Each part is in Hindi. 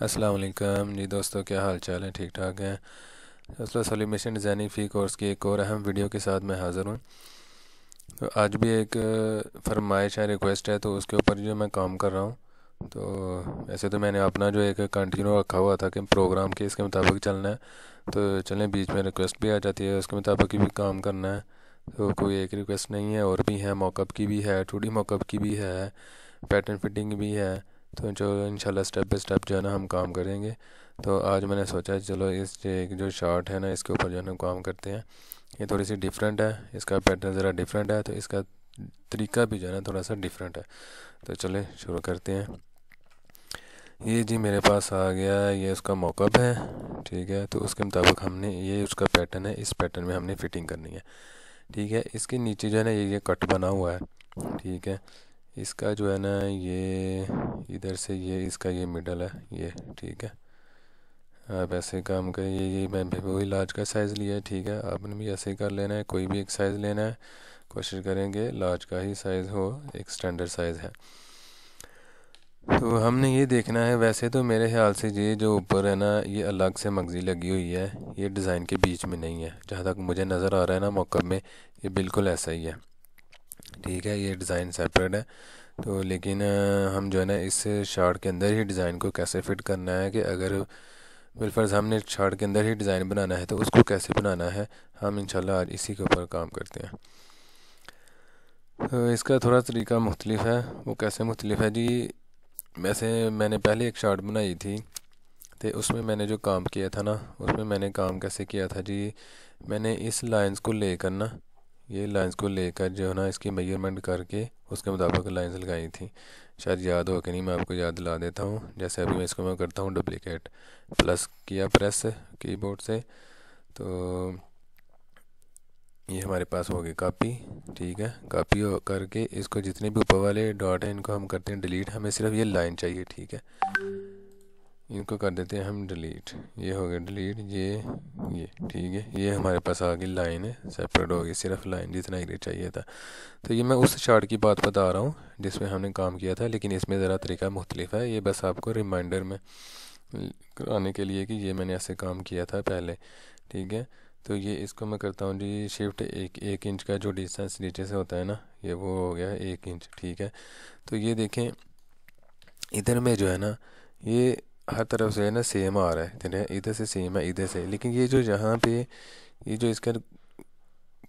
अस्सलाम वालेकुम जी दोस्तों, क्या हाल चाल है? ठीक ठाक हैं? दोस्तों सोलिमेशन डिज़ाइनिंग फ़ी कोर्स की एक और अहम वीडियो के साथ मैं हाज़िर हूँ। तो आज भी एक फरमाइश है, रिक्वेस्ट है तो उसके ऊपर जो मैं काम कर रहा हूँ तो वैसे तो मैंने अपना जो एक कंटिन्यू रखा हुआ था कि प्रोग्राम के इसके मुताबिक चलना है तो चलें, बीच में रिक्वेस्ट भी आ जाती है, उसके मुताबिक भी काम करना है। तो कोई एक रिक्वेस्ट नहीं है, और भी है, मॉकअप की भी है, टू डी मॉकअप की भी है, पैटर्न फिटिंग भी है तो जो इंशाल्लाह स्टेप बाई स्टेप जो है ना हम काम करेंगे। तो आज मैंने सोचा चलो इस जो शार्ट है ना, इसके ऊपर जो है ना काम करते हैं। ये थोड़ी सी डिफरेंट है, इसका पैटर्न ज़रा डिफरेंट है तो इसका तरीका भी जो है ना थोड़ा सा डिफरेंट है। तो चले शुरू करते हैं। ये जी मेरे पास आ गया, ये उसका मौकअप है, ठीक है तो उसके मुताबिक हमने, ये उसका पैटर्न है, इस पैटर्न में हमने फ़िटिंग करनी है। ठीक है, इसके नीचे जो है ना ये ये कट बना हुआ है, ठीक है। इसका जो है ना ये, इधर से ये, इसका ये मिडल है, ये, ठीक है। आप ऐसे काम कर ये ये मैं वही लार्ज का साइज़ लिया है, ठीक है। आपने भी ऐसे ही कर लेना है, कोई भी एक साइज़ लेना है, कोशिश करेंगे लार्ज का ही साइज़ हो, एक स्टैंडर्ड साइज़ है। तो हमने ये देखना है, वैसे तो मेरे ख्याल से ये जो ऊपर है ना, ये अलग से मगज़ी लगी हुई है, ये डिज़ाइन के बीच में नहीं है। जहाँ तक मुझे नज़र आ रहा है ना मौक़ में, ये बिल्कुल ऐसा ही है। ठीक है, ये डिज़ाइन सेपरेट है। तो लेकिन हम जो है ना, इस शार्ट के अंदर ही डिज़ाइन को कैसे फ़िट करना है कि अगर बिलफर्ज हमने शार्ट के अंदर ही डिज़ाइन बनाना है तो उसको कैसे बनाना है, हम इंशाल्लाह आज इसी के ऊपर काम करते हैं। तो इसका थोड़ा तरीका मुख्तलिफ़ है। वो कैसे मुख्तलिफ़ है जी? वैसे मैंने पहले एक शार्ट बनाई थी तो उसमें मैंने जो काम किया था ना, उसमें मैंने काम कैसे किया था जी? मैंने इस लाइंस को लेकर ना ये लाइंस को लेकर जो है ना, इसकी मेज़रमेंट करके उसके मुताबिक लाइंस लगाई थी। शायद याद हो कि नहीं, मैं आपको याद दिला देता हूँ। जैसे अभी मैं इसको मैं करता हूँ डुप्लिकेट प्लस किया प्रेस कीबोर्ड से तो ये हमारे पास हो गई कापी ठीक है? कापी करके इसको जितने भी ऊपर वाले डॉट हैं, इनको हम करते हैं डिलीट हमें सिर्फ़ ये लाइन चाहिए, ठीक है? इनको कर देते हैं हम डिलीट ये हो गया डिलीट ये ये, ठीक है। ये हमारे पास आ गई लाइन है सेपरेट हो गई, सिर्फ़ लाइन जितना ही चाहिए था। तो ये मैं उस चार्ट की बात बता रहा हूँ, जिसमें हमने काम किया था, लेकिन इसमें ज़रा तरीका मुख्तलिफ़ है। ये बस आपको रिमाइंडर में कराने के लिए कि ये मैंने ऐसे काम किया था पहले, ठीक है? तो ये इसको मैं करता हूँ जी शिफ्ट एक एक इंच का जो डिस्टेंस नीचे से होता है ना, ये वो हो गया एक इंच ठीक है? तो ये देखें, इधर में जो है ना, ये हर तरफ़ से है ना सेम आ रहा है, ठीक है? इधर से सेम है, इधर से। लेकिन ये जो यहाँ पे, ये जो इसका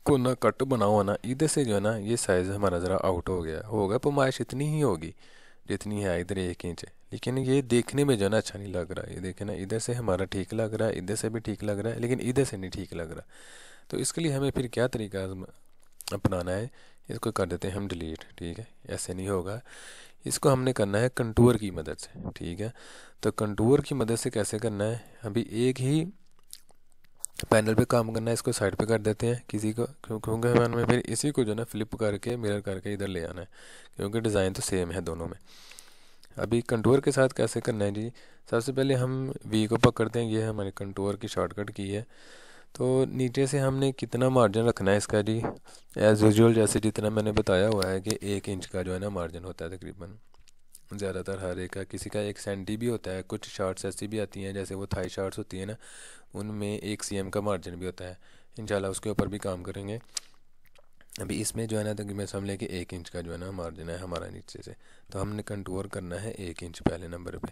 को ना कट बना हुआ ना, इधर से जो है ना, ये साइज़ हमारा ज़रा आउट हो गया। होगा पमाइश इतनी ही होगी, जितनी है इधर एक इंच लेकिन ये देखने में जो है ना अच्छा नहीं लग रहा है। ये देखे ना, इधर से हमारा ठीक लग रहा है, इधर से भी ठीक लग रहा है, लेकिन इधर से नहीं ठीक लग रहा। तो इसके लिए हमें फिर क्या तरीका अपनाना है, इसको कर देते हैं हम डिलीट ठीक है? ऐसे नहीं होगा। इसको हमने करना है कंटूर की मदद से, ठीक है? तो कंटूर की मदद से कैसे करना है? अभी एक ही पैनल पे काम करना है, इसको साइड पे कर देते हैं, किसी को क्योंकि हमें फिर इसी को जो है फ्लिप करके मिरर करके इधर ले आना है, क्योंकि डिज़ाइन तो सेम है दोनों में। अभी कंटूर के साथ कैसे करना है जी? सबसे पहले हम वी को पकड़ते हैं, ये हमारे कंटूर की शॉर्टकट की है। तो नीचे से हमने कितना मार्जिन रखना है इसका जी? एज़ यूजल जैसे जितना मैंने बताया हुआ है कि एक इंच का जो है ना मार्जिन होता है तकरीबन, ज़्यादातर हर एक का, किसी का एक सेंटी भी होता है, कुछ शार्ट्स ऐसी भी आती हैं, जैसे वो थाई शार्ट्स होती है ना, उनमें एक सी.एम का मार्जिन भी होता है। इन उसके ऊपर भी काम करेंगे। अभी इसमें जो है ना तकरीबन समझ कि एक इंच का जो है ना मार्जिन है हमारा नीचे से। तो हमने कंटूर करना है एक इंच पहले नंबर पे।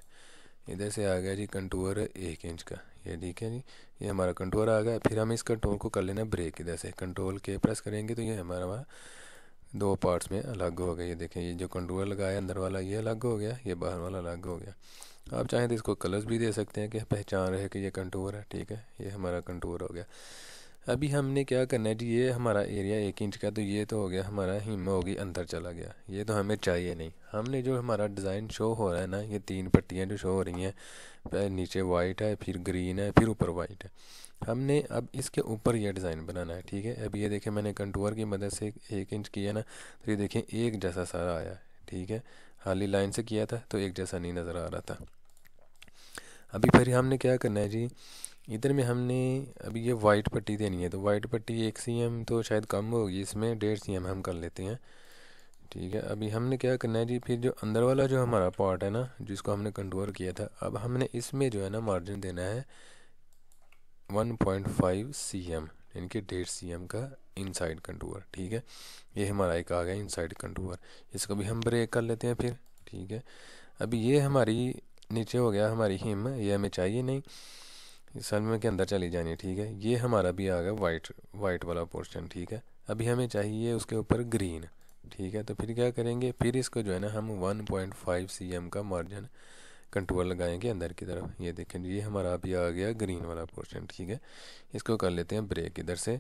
इधर से आ गया जी कंटूर एक इंच का। ये ठीक है जी, ये हमारा कंटूर आ गया। फिर हम इस कंटूर को कर लेना ब्रेक इधर से। कंट्रोल के प्रेस करेंगे तो ये हमारा वहाँ दो पार्ट्स में अलग हो गया। ये देखें, ये जो कंटूर लगाया अंदर वाला, ये अलग हो गया, ये बाहर वाला अलग हो गया। आप चाहें तो इसको कलर्स भी दे सकते हैं कि पहचान रहे कि ये कंटूर है। ठीक है, ये हमारा कंटूर हो गया। अभी हमने क्या करना है जी, ये हमारा एरिया एक इंच का तो ये तो हो गया, हमारा हिम होगी अंदर चला गया। ये तो हमें चाहिए नहीं। हमने जो हमारा डिज़ाइन शो हो रहा है ना, ये तीन पट्टियाँ जो शो हो रही हैं नीचे वाइट है, फिर ग्रीन है, फिर ऊपर वाइट है। हमने अब इसके ऊपर ये डिज़ाइन बनाना है, ठीक है? अब ये देखें मैंने कंटूर की मदद से एक इंच किया ना तो ये देखें एक जैसा सारा आया, ठीक है? हाली लाइन से किया था तो एक जैसा नहीं नज़र आ रहा था। अभी फिर हमने क्या करना है जी इधर में हमने अभी ये वाइट पट्टी देनी है तो वाइट पट्टी एक सी एम तो शायद कम होगी, इसमें डेढ़ सी एम हम कर लेते हैं। ठीक है, अभी हमने क्या करना है जी, फिर जो अंदर वाला जो हमारा पार्ट है ना, जिसको हमने कंट्रोल किया था, अब हमने इसमें जो है ना मार्जिन देना है 1.5 cm यानी कि डेढ़ सी एम का इनसाइड कंटूर ठीक है? ये हमारा एक आ गया इनसाइड कंटूर इसको भी हम ब्रेक कर लेते हैं फिर, ठीक है? अभी ये हमारी नीचे हो गया, हमारी हिम ये हमें चाहिए नहीं। सलमे के अंदर चली जानी ठीक है? ये हमारा भी आ गया वाइट वाइट वाला पोर्शन ठीक है? अभी हमें चाहिए उसके ऊपर ग्रीन ठीक है? तो फिर क्या करेंगे? फिर इसको जो है ना, हम 1.5 पॉइंट का मार्जिन कंट्रोल लगाएँगे अंदर की तरफ़। ये देखें, ये हमारा अभी आ गया ग्रीन वाला पोर्शन ठीक है? इसको कर लेते हैं ब्रेक इधर से।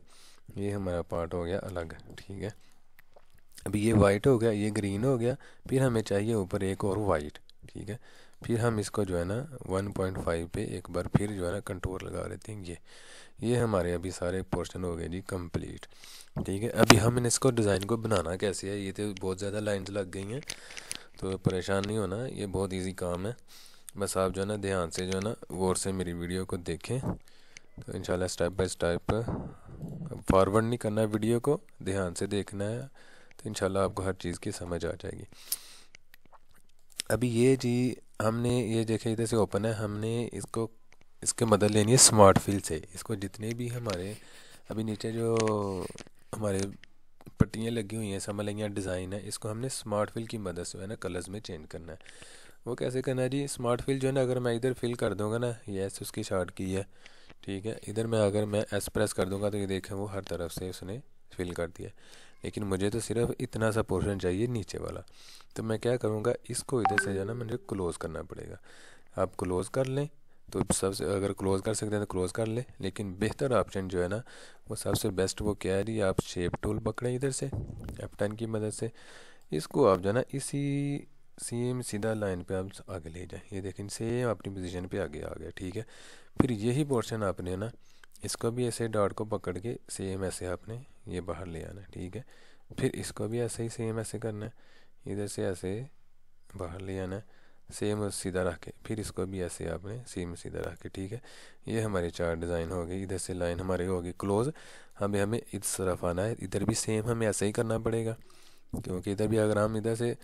ये हमारा पार्ट हो गया अलग, ठीक है? अभी ये वाइट हो गया, ये ग्रीन हो गया। फिर हमें चाहिए ऊपर एक और वाइट ठीक है? फिर हम इसको जो है ना 1.5 पे एक बार फिर जो है ना कंट्रोल लगा लेते हैं। ये ये हमारे अभी सारे पोर्शन हो गए जी कंप्लीट ठीक है, अभी हम इसको डिज़ाइन को बनाना कैसे है, ये तो बहुत ज़्यादा लाइन्स लग गई हैं तो परेशान नहीं होना, ये बहुत इजी काम है। बस आप जो है ना ध्यान से जो है ना गौर से मेरी वीडियो को देखें। तो इंशाल्लाह स्टेप बाय स्टेप फॉरवर्ड नहीं करना वीडियो को, ध्यान से देखना है तो इंशाल्लाह आपको हर चीज़ की समझ आ जाएगी। अभी ये जी, हमने ये देखे इधर से ओपन है, हमने इसको, इसके मदद लेनी है स्मार्ट फील से। इसको जितने भी हमारे, अभी नीचे जो हमारे पट्टियाँ लगी हुई हैं, समझ लेंगे डिज़ाइन है, इसको हमने स्मार्ट फिल की मदद से है ना कलर्स में चेंज करना है। वो कैसे करना है जी? स्मार्ट फिल जो है ना, अगर मैं इधर फिल कर दूँगा ना ये उसकी शार्ट की है, ठीक है? इधर मैं, अगर मैं एस प्रेस कर दूँगा तो ये देखें, वो हर तरफ़ से उसने फिल कर दिया लेकिन मुझे तो सिर्फ़ इतना सा पोर्शन चाहिए नीचे वाला। तो मैं क्या करूँगा, इसको इधर से जो है ना मुझे क्लोज़ करना पड़ेगा। आप क्लोज़ कर लें तो सबसे अगर क्लोज़ कर सकते हैं तो क्लोज़ कर लें, लेकिन बेहतर ऑप्शन जो है ना, वो सबसे बेस्ट वो क्या है आप शेप टूल पकड़ें इधर से एफ़ की मदद से। इसको आप जो ना, इसी सेम सीधा लाइन पे आप आगे ले जाएँ। ये देखें, सेम अपनी पोजीशन पे आगे आ गया, ठीक है? फिर यही पोर्शन आपने ना, इसको भी ऐसे डॉट को पकड़ के, सेम ऐसे आपने ये बाहर ले आना है ठीक है? फिर इसको भी ऐसे ही सेम ऐसे करना है। इधर से ऐसे बाहर ले आना है सेम सीधा रख के। फिर इसको भी ऐसे आपने सेम सीधा रख के, ठीक है? ये हमारी चार डिज़ाइन हो गई इधर से लाइन हमारी होगी क्लोज़ हमें हमें इस तरफ़ आना है, इधर भी सेम हमें ऐसे ही करना पड़ेगा। क्योंकि इधर भी अगर हम इधर से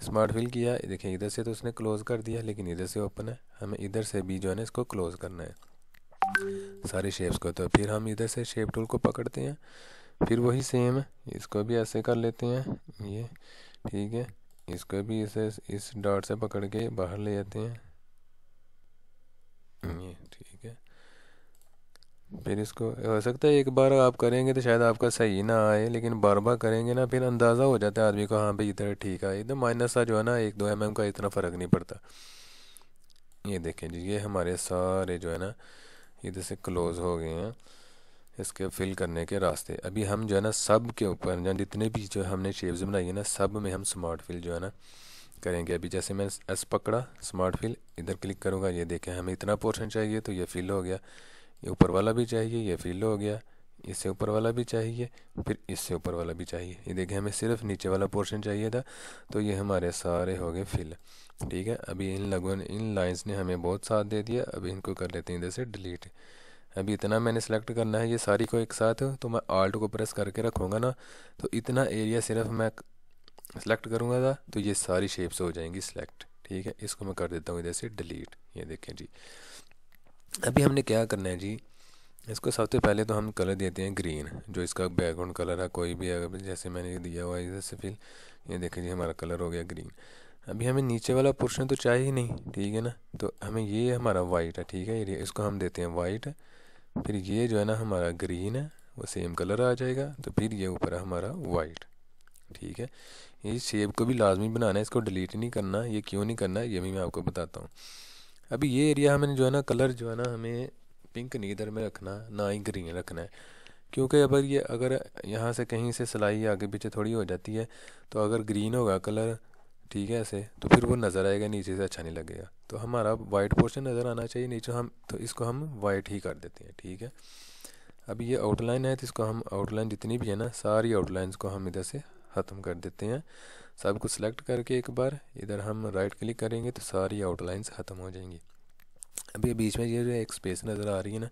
स्मार्ट फिल किया, देखें इधर से तो उसने क्लोज़ कर दिया, लेकिन इधर से ओपन है। हमें इधर से भी जो है ना, इसको क्लोज़ करना है। सारी शेप्स को तो फिर हम इधर से शेप टूल को पकड़ते हैं। फिर वही सेम इसको भी ऐसे कर लेते हैं। ये ठीक है। इसको भी इसे इस डॉट से पकड़ के बाहर ले जाते हैं। ये ठीक है। फिर इसको, हो सकता है एक बार आप करेंगे तो शायद आपका सही ना आए, लेकिन बार बार करेंगे ना, फिर अंदाज़ा हो जाता है आदमी को हाँ भाई इधर ठीक है इधर माइनस सा जो है ना, एक दो एम का इतना फ़र्क नहीं पड़ता। ये देखें जी, ये हमारे सारे जो है ना, इधर से क्लोज़ हो गए हैं। इसके फिल करने के रास्ते। अभी हम जो है ना सब के ऊपर जितने भी जो हमने शेप्स बनाई है ना, सब में हम स्मार्ट फिल जो है ना करेंगे। अभी जैसे मैं एस पकड़ा स्मार्ट फिल इधर क्लिक करूँगा, ये देखें, हमें इतना पोर्शन चाहिए तो ये फिल हो गया। ये ऊपर वाला भी चाहिए, ये फिल हो गया। इससे ऊपर वाला भी चाहिए, फिर इससे ऊपर वाला भी चाहिए। ये देखें, हमें सिर्फ़ नीचे वाला पोर्शन चाहिए था तो ये हमारे सारे हो गए फिल ठीक है, अभी इन लगों इन लाइंस ने हमें बहुत साथ दे दिया अभी इनको कर लेते हैं इधर से डिलीट अभी इतना मैंने सेलेक्ट करना है ये सारी को एक साथ तो मैं आल्ट को प्रेस करके रखूँगा ना तो इतना एरिया सिर्फ़ मैं सेलेक्ट करूँगा था तो ये सारी शेप्स हो जाएँगी सेलेक्ट ठीक है? इसको मैं कर देता हूँ इधर से डिलीट ये देखें जी। अभी हमने क्या करना है जी? इसको सबसे पहले तो हम कलर देते हैं ग्रीन जो इसका बैकग्राउंड कलर है, कोई भी अगर जैसे मैंने दिया हुआ है इधर से फिर ये देखें जी हमारा कलर हो गया ग्रीन अभी हमें नीचे वाला पोर्शन तो चाहिए नहीं, ठीक है ना? तो हमें ये हमारा वाइट है, ठीक है? इसको हम देते हैं वाइट फिर ये जो है ना हमारा ग्रीन है, वो सेम कलर आ जाएगा तो फिर ये ऊपर है हमारा वाइट ठीक है? ये शेप को भी लाजमी बनाना है, इसको डिलीट नहीं करना, ये क्यों नहीं करना, ये भी मैं आपको बताता हूँ. अभी ये एरिया हमें जो है ना कलर जो है ना हमें पिंक नहीं इधर में रखना, ना ही ग्रीन रखना है. क्योंकि अगर ये, अगर यहाँ से कहीं से सिलाई आगे पीछे थोड़ी हो जाती है तो अगर ग्रीन होगा कलर ठीक है ऐसे तो फिर वो नज़र आएगा, नीचे से अच्छा नहीं लगेगा। तो हमारा वाइट पोर्शन नज़र आना चाहिए नीचे हम तो इसको हम वाइट ही कर देते हैं, ठीक है? अब ये आउटलाइन है तो इसको हम आउटलाइन जितनी भी है ना, सारी आउटलाइंस को हम इधर से ख़त्म कर देते हैं। सब कुछ सेलेक्ट करके एक बार, इधर हम राइट क्लिक करेंगे तो सारी आउटलाइंस ख़त्म हो जाएँगी। अभी बीच में ये जो एक स्पेस नज़र आ रही है ना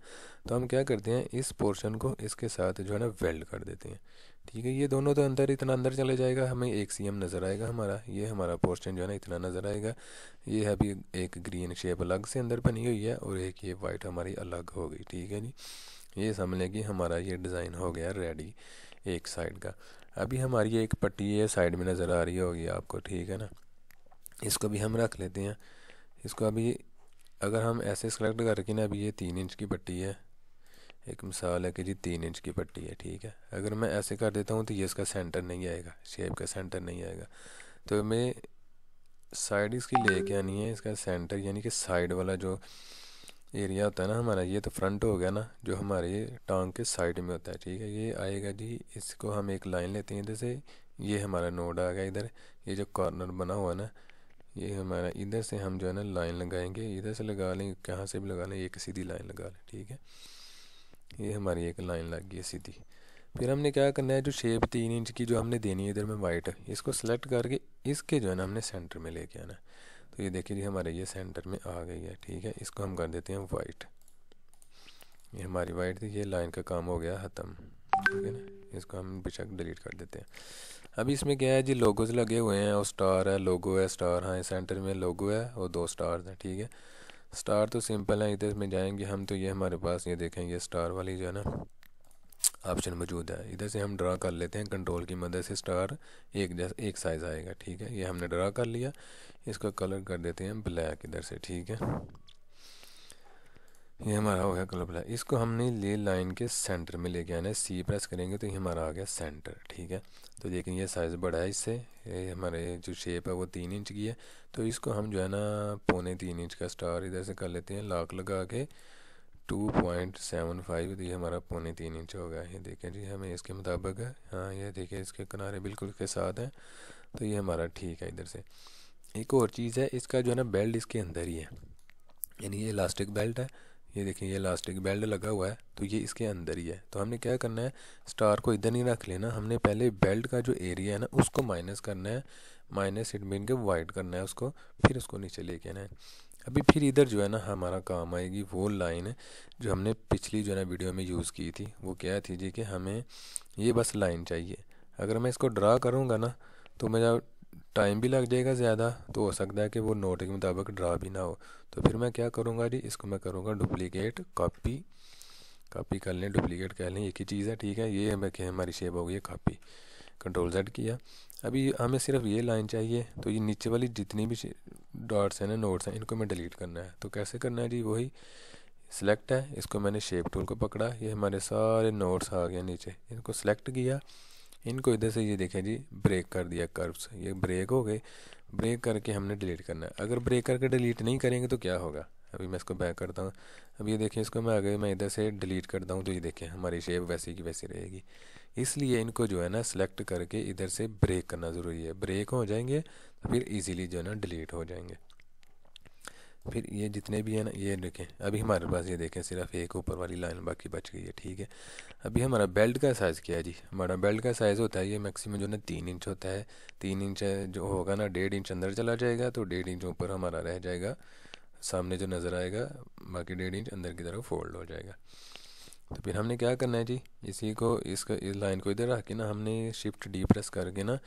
तो हम क्या करते हैं, इस पोर्शन को इसके साथ जो है ना वेल्ड कर देते हैं। ठीक है, ये दोनों तो अंदर इतना अंदर चले जाएगा, हमें एक सी एम नज़र आएगा हमारा, ये हमारा पोर्शन जो है ना, इतना नज़र आएगा। ये अभी एक ग्रीन शेप अलग से अंदर बनी हुई है और एक ये वाइट हमारी अलग हो गई, ठीक है जी। ये समझ लें कि हमारा ये डिज़ाइन हो गया रेडी एक साइड का। अभी हमारी एक पट्टी ये साइड में नज़र आ रही होगी आपको, ठीक है ना। इसको भी हम रख लेते हैं। इसको अभी अगर हम ऐसे सेलेक्ट करके ना, अभी ये तीन इंच की पट्टी है एक मिसाल है कि जी तीन इंच की पट्टी है, ठीक है। अगर मैं ऐसे कर देता हूँ तो ये इसका सेंटर नहीं आएगा, शेप का सेंटर नहीं आएगा। तो मैं साइड इसकी लेके आनी है, इसका सेंटर, यानी कि साइड वाला जो एरिया होता है ना हमारा, ये तो फ्रंट हो गया ना, जो हमारे टांग के साइड में होता है, ठीक है। ये आएगा जी, इसको हम एक लाइन लेते हैं जैसे ये हमारा नोड आ गया इधर, ये जो कॉर्नर बना हुआ ना, ये हमारा, इधर से हम जो है ना लाइन लगाएँगे, इधर से लगा लें कहाँ से भी लगा लें, एक सीधी लाइन लगा लें, ठीक है। ये हमारी एक लाइन लग गई सीधी। फिर हमने क्या करना है, जो शेप तीन इंच की जो हमने देनी है, इधर में वाइट इसको सेलेक्ट करके इसके जो है ना हमने सेंटर में लेके आना। तो ये देखिए जी, हमारे ये सेंटर में आ गई है, ठीक है? इसको हम कर देते हैं वाइट ये हमारी वाइट थी ये लाइन का काम हो गया, ख़त्म। ठीक है ना? इसको हम बेशक डिलीट कर देते हैं। अभी इसमें क्या है जी लोगोज लगे हुए हैं और स्टार है लोगो है स्टार हाँ सेंटर में लोगो है और दो स्टार हैं, ठीक है? स्टार तो सिंपल है, इधर में जाएँगे हम तो ये हमारे पास, ये देखें ये स्टार वाली जो है ना, ऑप्शन मौजूद है। इधर से हम ड्रा कर लेते हैं कंट्रोल की मदद से स्टार एक जैसा, एक साइज़ आएगा, ठीक है? ये हमने ड्रा कर लिया, इसका कलर कर देते हैं ब्लैक इधर से, ठीक है? ये हमारा हो गया क्लब इसको हमने ले लाइन के सेंटर में लेके आना है। सी प्रेस करेंगे तो ये हमारा आ गया सेंटर, ठीक है? तो देखें ये साइज़ बड़ा है इससे। ये हमारे जो शेप है वो तीन इंच की है। तो इसको हम जो है ना पौने तीन इंच का स्टार इधर से कर लेते हैं, लाख लगा के। टू पॉइंट सेवन फाइव तो ये हमारा पौने तीन इंच हो गया ये देखें जी, हमें इसके मुताबिक है हाँ ये देखें इसके किनारे बिल्कुल के साथ हैं। तो ये हमारा ठीक है इधर से। एक और चीज़ है, इसका जो है ना बेल्ट इसके अंदर ही है। यानी ये इलास्टिक बेल्ट है। ये देखिए, ये इलास्टिक बेल्ट लगा हुआ है तो ये इसके अंदर ही है। तो हमने क्या करना है स्टार को इधर नहीं रख लेना। हमने पहले बेल्ट का जो एरिया है ना, उसको माइनस करना है। माइनस इट मीन के वाइड करना है उसको, फिर उसको नीचे लेके आना है। अभी फिर इधर जो है ना, हमारा काम आएगी, वो लाइन जो हमने पिछली जो है ना वीडियो में यूज़ की थी, वो क्या थी जी कि हमें ये बस लाइन चाहिए। अगर मैं इसको ड्रा करूँगा ना तो मेरा टाइम भी लग जाएगा ज़्यादा तो हो सकता है कि वो नोट के मुताबिक ड्रा भी ना हो। तो फिर मैं क्या करूँगा जी? इसको मैं करूँगा डुप्लीकेट कॉपी कॉपी कर लें डुप्लीकेट कर लें, एक ही चीज़ है, ठीक है? ये हमें हमारी शेप हो गई है कॉपी कंट्रोल जेड किया। अभी हमें सिर्फ़ ये लाइन चाहिए तो ये नीचे वाली जितनी भी डॉट्स हैं ना नोट्स हैं, इनको मैं डिलीट करना है। तो कैसे करना है जी? वही सिलेक्ट है, इसको मैंने शेप टूल को पकड़ा, ये हमारे सारे नोट्स आ गए नीचे। इनको सेलेक्ट किया इनको इधर से ये देखें जी ब्रेक कर दिया कर्व्स ये ब्रेक हो गए। ब्रेक करके हमने डिलीट करना है। अगर ब्रेक करके डिलीट नहीं करेंगे तो क्या होगा? अभी मैं इसको बैक करता हूँ। अब ये देखें इसको मैं आगे, मैं इधर से डिलीट करता हूँ तो ये देखें हमारी शेप वैसी की वैसी रहेगी। इसलिए इनको जो है ना सेलेक्ट करके इधर से ब्रेक करना ज़रूरी है। ब्रेक हो जाएँगे तो फिर इजीली जो है ना डिलीट हो जाएँगे। फिर ये जितने भी हैं ना, ये देखें, अभी हमारे पास ये देखें, सिर्फ़ एक ऊपर वाली लाइन बाकी बच गई है, ठीक है? अभी हमारा बेल्ट का साइज़ क्या है जी? हमारा बेल्ट का साइज़ होता है, ये मैक्सिमम जो ना तीन इंच होता है, तीन इंच जो होगा ना, डेढ़ इंच अंदर चला जाएगा तो डेढ़ इंच ऊपर हमारा रह जाएगा, सामने जो नज़र आएगा, बाकी डेढ़ इंच अंदर की तरफ़ फोल्ड हो जाएगा। तो फिर हमने क्या करना है जी? इसी को, इसका, इस लाइन को इधर रख के ना, हमने शिफ्ट डी प्रेस करके ना,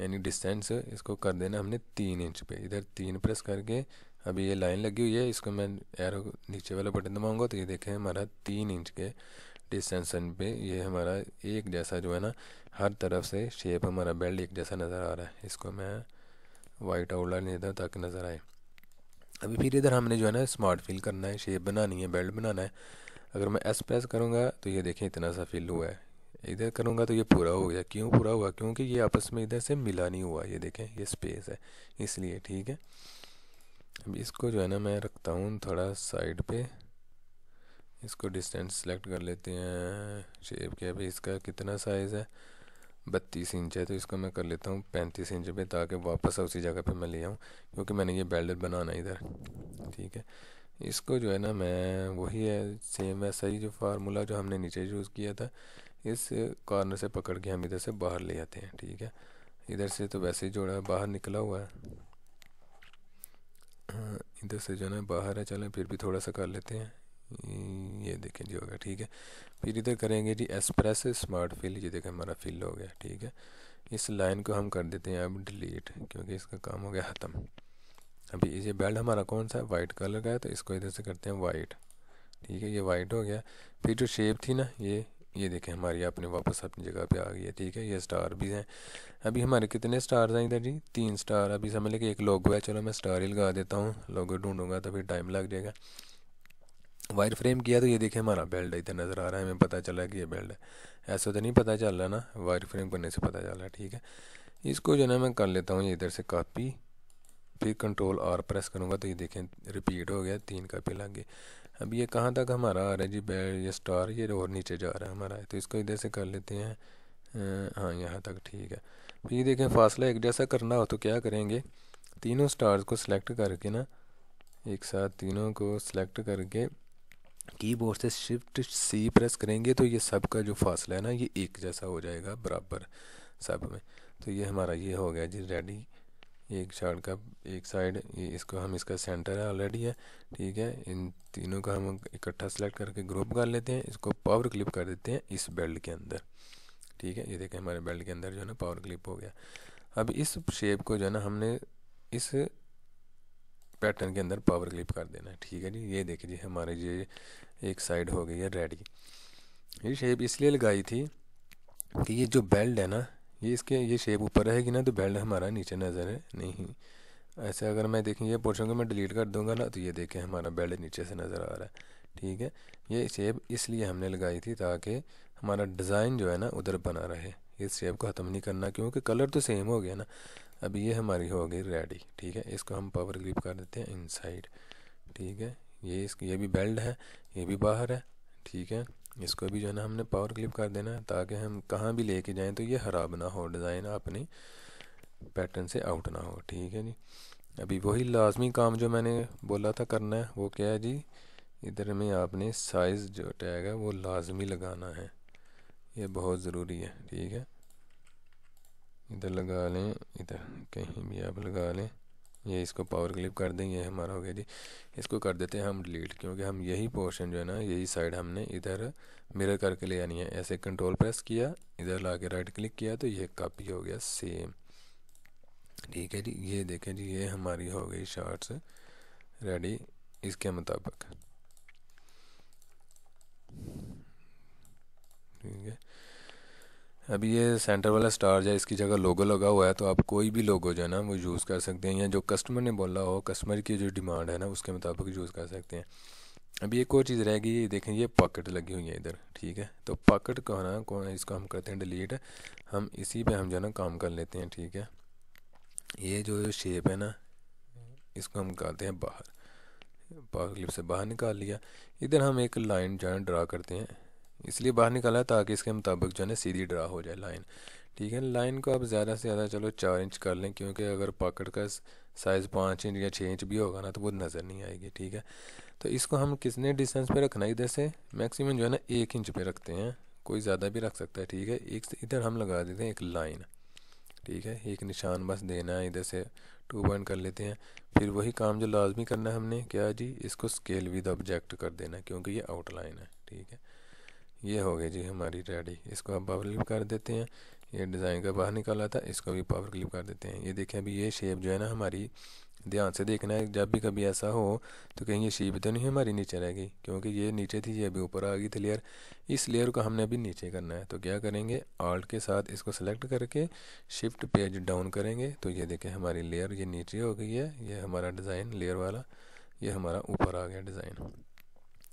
यानी डिस्टेंस इसको कर देना हमने तीन इंच पे। इधर तीन प्रेस करके अभी ये लाइन लगी हुई है, इसको मैं एरो नीचे वाला बटन दबाऊँगा तो ये देखें हमारा तीन इंच के डिस्टेंसन पे ये हमारा एक जैसा जो है ना, हर तरफ़ से शेप हमारा बेल्ट एक जैसा नज़र आ रहा है। इसको मैं वाइट आउटलाइन इधर तक नज़र आए। अभी फिर इधर हमने जो है ना स्मार्ट फिल करना है शेप बनानी है बेल्ट बनाना है। अगर मैं एस प्रेस करूँगा तो ये देखें इतना सा फिल हुआ है। इधर करूँगा तो ये पूरा हो गया। क्यों पूरा हुआ? क्योंकि ये आपस में इधर से मिला नहीं हुआ। ये देखें, ये स्पेस है। इसलिए ठीक है। अब इसको जो है ना मैं रखता हूँ थोड़ा साइड पे। इसको डिस्टेंस सेलेक्ट कर लेते हैं। शेप के अभी इसका कितना साइज़ है? बत्तीस इंच है तो इसको मैं कर लेता हूँ पैंतीस इंच पे ताकि वापस उसी जगह पे मैं ले आऊँ, क्योंकि मैंने ये बेल्ट बनाना इधर। ठीक है? इसको जो है ना मैं, वही है सेम वैसा ही जो फार्मूला जो हमने नीचे यूज़ किया था, इस कॉर्नर से पकड़ के हम इधर से बाहर ले आते हैं। ठीक है? इधर से तो वैसे ही जोड़ा बाहर निकला हुआ है। हाँ, इधर से जो है बाहर है चलें फिर भी थोड़ा सा कर लेते हैं। ये देखें जी होगा ठीक है। फिर इधर करेंगे जी एसप्रेस स्मार्ट फिल ये देखें हमारा फिल हो गया ठीक है। इस लाइन को हम कर देते हैं अब डिलीट क्योंकि इसका काम हो गया ख़त्म। अभी ये बेल्ट हमारा कौन सा है? वाइट कलर का है तो इसको इधर से करते हैं वाइट ठीक है ये वाइट हो गया। फिर जो शेप थी ना ये ये देखें, हमारी अपने वापस अपनी जगह पे आ गई है, ठीक है? ये स्टार भी हैं। अभी हमारे कितने स्टार हैं इधर जी? तीन स्टार अभी समझ लें कि एक लोगो है, चलो मैं स्टार ही लगा देता हूँ। लोगो ढूंढूँगा तो फिर टाइम लग जाएगा। वायर फ्रेम किया तो ये देखें, हमारा बेल्ट इधर नज़र आ रहा है, हमें पता चला कि ये बेल्ट है। ऐसा तो नहीं पता चल रहा ना वायर फ्रेम करने से पता चल रहा है ठीक है? इसको जो ना, मैं कर लेता हूँ इधर से कापी फिर कंट्रोल आर प्रेस करूँगा तो ये देखें रिपीट हो गया, तीन कापी लग गई अब ये कहाँ तक हमारा आ रहा है जी बेल्ट ये स्टार? ये और नीचे जा रहा है हमारा तो इसको इधर से कर लेते हैं। हाँ यहाँ तक, ठीक है। फिर ये देखें, फासला एक जैसा करना हो तो क्या करेंगे? तीनों स्टार्स को सिलेक्ट करके ना, एक साथ तीनों को सिलेक्ट करके कीबोर्ड से शिफ्ट सी प्रेस करेंगे तो ये सब का जो फासला है ना, ये एक जैसा हो जाएगा, बराबर सब में। तो ये हमारा ये हो गया जी, रेडी। एक शार्ट का, एक साइड इसको, हम इसका सेंटर है ऑलरेडी है, ठीक है? इन तीनों का हम इकट्ठा सेलेक्ट करके ग्रुप कर लेते हैं, इसको पावर क्लिप कर देते हैं इस बेल्ट के अंदर, ठीक है? ये देखें हमारे बेल्ट के अंदर जो है ना पावर क्लिप हो गया। अब इस शेप को जो है ना हमने इस पैटर्न के अंदर पावर क्लिप कर देना है, ठीक है जी? ये देखिए जी, हमारे ये एक साइड हो गई है रेडी ये शेप इसलिए लगाई थी कि ये जो बेल्ट है ना ये इसके, ये शेप ऊपर रहेगी ना तो बेल्ट हमारा नीचे नज़र है, नहीं। ऐसे अगर मैं देखें, ये पोर्शन को मैं डिलीट कर दूँगा ना तो ये देखें, हमारा बेल्ट नीचे से नज़र आ रहा है। ठीक है? ये शेप इसलिए हमने लगाई थी ताकि हमारा डिज़ाइन जो है ना, उधर बना रहे। इस शेप को ख़त्म नहीं करना, क्योंकि कलर तो सेम हो गया ना। अब ये हमारी हो गई रेडी ठीक है? इसको हम पावर क्लिप कर देते हैं इनसाइड ठीक है? ये इस ये भी बेल्ट है, ये भी बाहर है, ठीक है? इसको भी जो है ना हमने पावर क्लिप कर देना है ताकि हम कहाँ भी लेके जाएँ तो ये ख़राब ना हो डिज़ाइन अपनी पैटर्न से आउट ना हो, ठीक है जी? अभी वही लाजमी काम जो मैंने बोला था करना है, वो क्या है जी? इधर में आपने साइज़ जो टैग है वो लाजमी लगाना है। ये बहुत ज़रूरी है, ठीक है? इधर लगा लें, इधर कहीं भी आप लगा लें। ये इसको पावर क्लिप कर दें ये हमारा हो गया जी। इसको कर देते हैं हम डिलीट क्योंकि हम यही पोर्शन जो है ना, यही साइड हमने इधर मिरर करके ले आनी है। ऐसे कंट्रोल प्रेस किया, इधर ला के राइट क्लिक किया तो ये कॉपी हो गया सेम ठीक है जी, ये देखें जी, ये हमारी हो गई शार्ट्स रेडी इसके मुताबिक। ठीक है। अभी ये सेंटर वाला स्टार है इसकी जगह लोगो लगा हुआ है तो आप कोई भी लोगो जो है ना, वो यूज़ कर सकते हैं। या जो कस्टमर ने बोला हो कस्टमर की जो डिमांड है ना, उसके मुताबिक यूज़ कर सकते हैं। अभी एक और चीज़ रहेगी, ये देखें, ये पॉकेट लगी हुई है इधर, ठीक है? तो पॉकेट को ना कौन इसको हम करते हैं डिलीट हम इसी पे हम जो है ना, काम कर लेते हैं, ठीक है? ये जो शेप है ना, इसको हम निकालते हैं बाहर। क्लिप से बाहर निकाल लिया। इधर हम एक लाइन जो है ड्रा करते हैं। इसलिए बाहर निकाला ताकि इसके मुताबिक जो है ना, सीधी ड्रा हो जाए लाइन ठीक है लाइन को आप ज़्यादा से ज़्यादा चलो चार इंच कर लें, क्योंकि अगर पॉकेट का साइज़ पाँच इंच या छः इंच भी होगा ना तो वो नज़र नहीं आएगी, ठीक है? तो इसको हम कितने डिस्टेंस पे रखना है इधर से? मैक्सिमम जो है ना, एक इंच पे रखते हैं। कोई ज़्यादा भी रख सकता है, ठीक है? एक इधर हम लगा देते हैं एक लाइन ठीक है, एक निशान बस देना है इधर से टू पॉइंट कर लेते हैं। फिर वही काम जो लाजमी करना है हमने, क्या जी? इसको स्केल विद ऑब्जेक्ट कर देना, क्योंकि ये आउटलाइन है, ठीक है? ये हो गई जी हमारी रेडी। इसको हम पावर क्लिप कर देते हैं। ये डिज़ाइन का बाहर निकाला था, इसको भी पावर क्लिप कर देते हैं। ये देखें, अभी ये शेप जो है ना हमारी, ध्यान से देखना है, जब भी कभी ऐसा हो तो कहीं ये शेप तो नहीं हमारी नीचे रह गई, क्योंकि ये नीचे थी, ये अभी ऊपर आ गई थी लेयर इस लेयर को हमने अभी नीचे करना है। तो क्या करेंगे? आल्ट के साथ इसको सेलेक्ट करके शिफ्ट पेज डाउन करेंगे। तो ये देखें, हमारी लेयर ये नीचे हो गई है। ये हमारा डिज़ाइन लेयर वाला, ये हमारा ऊपर आ गया डिज़ाइन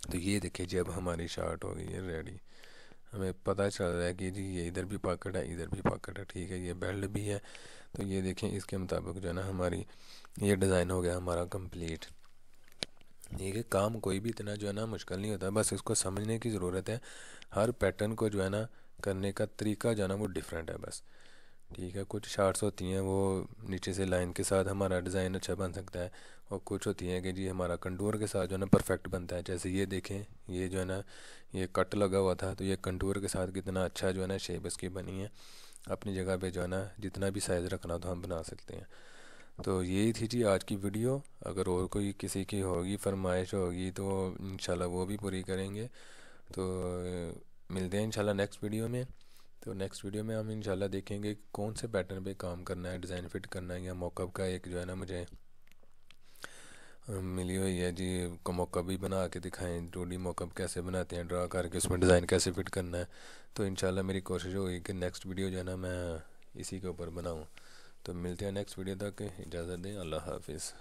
तो ये देखिए, जब हमारी शार्ट हो गई है रेडी हमें पता चल रहा है कि जी ये इधर भी पॉकेट है, इधर भी पॉकेट है, ठीक है, ये बेल्ट भी है। तो ये देखें इसके मुताबिक जो है ना, हमारी ये डिज़ाइन हो गया हमारा कंप्लीट ठीक है, काम कोई भी इतना जो है ना, मुश्किल नहीं होता, बस इसको समझने की ज़रूरत है। हर पैटर्न को जो है ना, करने का तरीका जो है ना, वो डिफरेंट है बस। ठीक है, कुछ शार्ट्स होती हैं, वो नीचे से लाइन के साथ हमारा डिज़ाइन अच्छा बन सकता है और कुछ होती हैं कि जी हमारा कंटूर के साथ जो है ना परफेक्ट बनता है। जैसे ये देखें, ये जो है ना, ये कट लगा हुआ था तो ये कंटूर के साथ कितना अच्छा जो है ना शेप इसकी बनी है। अपनी जगह पे जो है ना, जितना भी साइज़ रखना तो हम बना सकते हैं। तो यही थी जी आज की वीडियो। अगर और कोई किसी की होगी, फरमाइश होगी तो इंशाल्लाह वो भी पूरी करेंगे। तो मिलते हैं इंशाल्लाह नेक्स्ट वीडियो में। तो नेक्स्ट वीडियो में हम इंशाल्लाह देखेंगे कौन से पैटर्न पे काम करना है डिज़ाइन फिट करना है या मौकब का एक जो है ना मुझे मिली हुई है। जी मौकब भी बना के दिखाएँ टू डी मौकब कैसे बनाते हैं ड्रा करके उसमें डिज़ाइन कैसे फिट करना है। तो इंशाल्लाह मेरी कोशिश होगी कि नेक्स्ट वीडियो जो है ना मैं इसी के ऊपर बनाऊँ। तो मिलते हैं नेक्स्ट वीडियो तक, इजाज़त दें, अल्लाह हाफिज़।